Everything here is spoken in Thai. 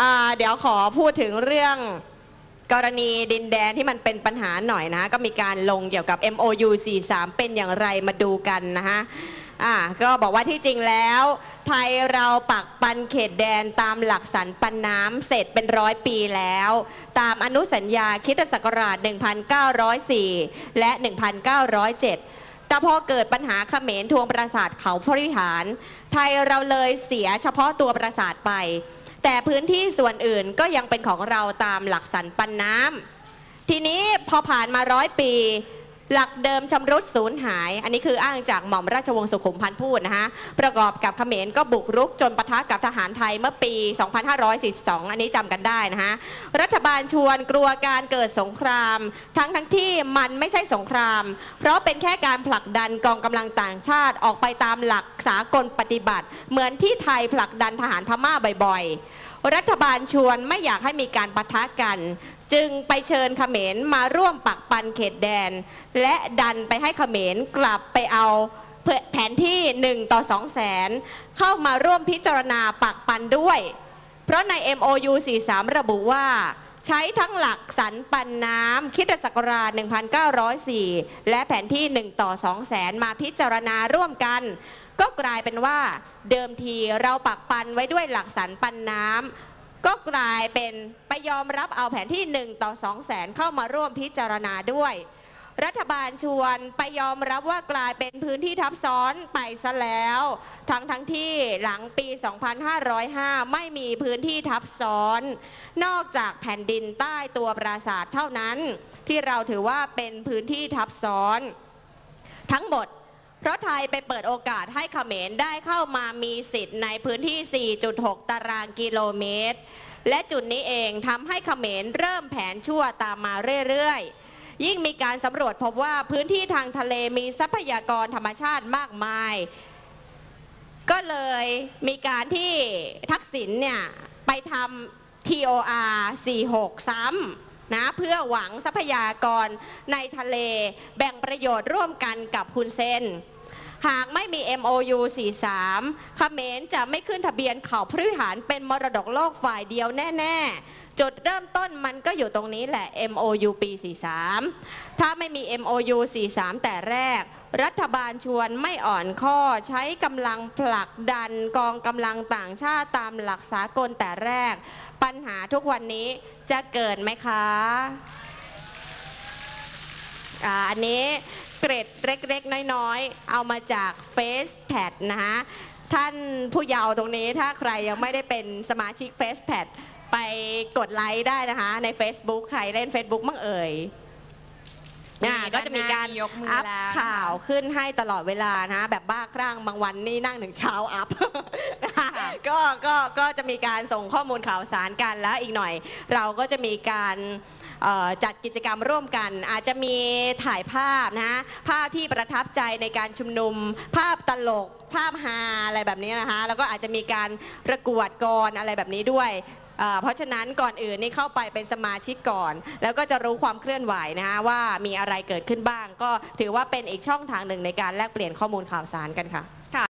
อ่าเดี๋ยวขอพูดถึงเรื่องกรณีดินแดนที่มันเป็นปัญหาหน่อยนะ ก็มีการลงเกี่ยวกับ MOU 43 เป็นอย่างไรมาดูกันนะฮะอ่าก็บอกว่าที่จริงแล้ว ไทยเราปักปันเขตแดนตามหลักสันปันน้ำเสร็จเป็นร้อยปีแล้ว ตามอนุสัญญาคริดศักราช 1904 และ 1907 แต่พอเกิดปัญหาเขมรทวงปราสาทเขาพริหาร ไทยเราเลยเสียเฉพาะตัวปราสาทไป แต่พื้นที่ส่วนอื่นก็ยังเป็นของเราตามหลักสันปันน้ำทีนี้พอผ่านมาร้อยปี หลักเดิมชำรุดสูญหาย อันนี้คืออ้างจากหม่อมราชวงศ์สุขุมพันธ์พูดนะฮะประกอบกับเขมรก็บุกรุกจนปะทะกับทหารไทยเมื่อปี 2542 อันนี้จำกันได้นะฮะรัฐบาลชวนกลัวการเกิดสงคราม ทั้งทั้งที่มันไม่ใช่สงคราม เพราะเป็นแค่การผลักดันกองกำลังต่างชาติออกไปตามหลักสากลปฏิบัติ เหมือนที่ไทยผลักดันทหารพม่าบ่อยๆ รัฐบาลชวนไม่อยากให้มีการปะทะกัน จึงไปเชิญเขมรมาร่วมปักปันเขตแดน และดันไปให้เขมรกลับไปเอาแผนที่ 1 ต่อ 2 แสน เข้ามาร่วมพิจารณาปักปันด้วย เพราะใน MOU 43 ระบุว่าใช้ทั้งหลักสันปันน้ำคริดศักราช 1904 และแผนที่ 1 ต่อ 2 แสนมาพิจารณาร่วมกัน ก็กลายเป็นว่าเดิมทีเราปักปันไว้ด้วยหลักสันปันน้ำ ก็กลายเป็นไปยอมรับเอาแผนที่ 1 ต่อ 2 แสนเข้ามาร่วมพิจารณาด้วย รัฐบาลชวนไปยอมรับว่ากลายเป็นพื้นที่ทับซ้อนไปซะแล้ว ทั้งทั้งที่หลังปี 2505 ไม่มีพื้นที่ทับซ้อน นอกจากแผ่นดินใต้ตัวปราสาทเท่านั้น ที่เราถือว่าเป็นพื้นที่ทับซ้อน ทั้งหมด เพราะไทยไปเปิดโอกาสให้เขมรได้เข้ามามีสิทธิ์ในพื้นที่ 4.6 ตารางกิโลเมตร และจุดนี้เองทำให้เขมรเริ่มแผนชั่วตามมาเรื่อยๆ ยิ่งมีการสำรวจพบว่าพื้นที่ทางทะเลมีทรัพยากรธรรมชาติมากมาย ก็เลยมีการที่ทักษิณเนี่ยไปทำ TOR 46 ซ้ำนะเพื่อหวังทรัพยากรในทะเลแบ่งประโยชน์ร่วมกันกับคุณเซน หากไม่มี MOU 43เขมรจะไม่ขึ้นทะเบียนเขาพฤหารเป็นมรดกโลกฝ่ายเดียวแน่ ๆ จุดเริ่มต้นมันก็อยู่ตรงนี้แหละ MOU ปี 43 ถ้าไม่มี MOU 43 แต่แรก รัฐบาลชวนไม่อ่อนข้อใช้กำลังผลักดันกองกำลังต่างชาติตามหลักสากลแต่แรก ปัญหาทุกวันนี้จะเกิดไหมคะอ่าอันนี้ เกร็ดเล็กๆ น้อยๆ เอามาจาก FacePad นะคะท่านผู้เยาว์ตรงนี้ถ้าใครยังไม่ได้เป็นสมาชิก FacePad ไปกดไลค์ได้นะคะ ใน Facebook ใครเล่น Facebook มั่งเอ่ยนี่อ่าก็จะมีการด้านหน้ามียกมืออัพแล้วข่าวขึ้นให้ตลอดเวลานะแบบบ้าคลั่งบางวันนี่นั่งถึงเช้าอัพนะคะก็ก็ก็จะมีการส่งข้อมูลข่าวสารกันแล้วอีกหน่อย เราก็จะมีการเอ่อ จัดกิจกรรมร่วมกัน อาจจะมีถ่ายภาพนะภาพที่ประทับใจในการชุมนุม ภาพตลก ภาพฮาอะไรแบบนี้นะคะแล้วก็อาจจะมีการประกวดกรอะไรแบบนี้ด้วยเอ่อเพราะฉะนั้นก่อนอื่นนี่เข้าไปเป็นสมาชิกก่อน แล้วก็จะรู้ความเคลื่อนไหวนะคะว่ามีอะไรเกิดขึ้นบ้าง ก็ถือว่าเป็นอีกช่องทางหนึ่งในการแลกเปลี่ยนข้อมูลข่าวสารกันค่ะ